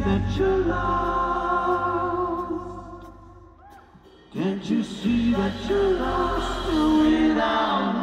that you're lost? Can't you see that you're lost without